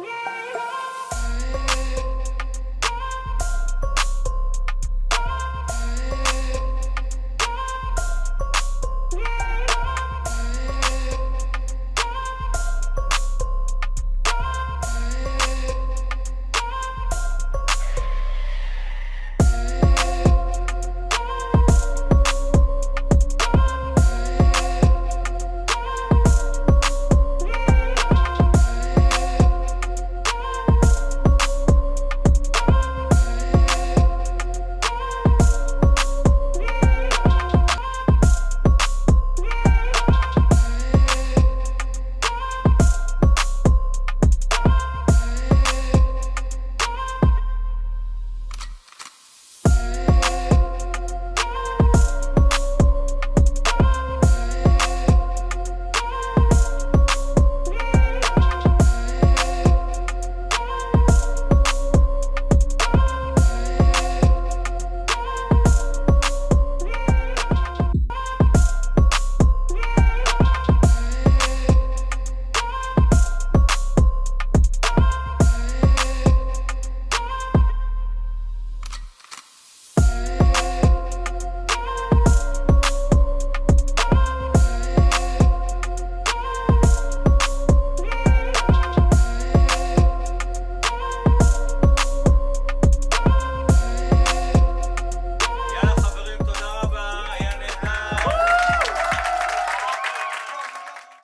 Bye.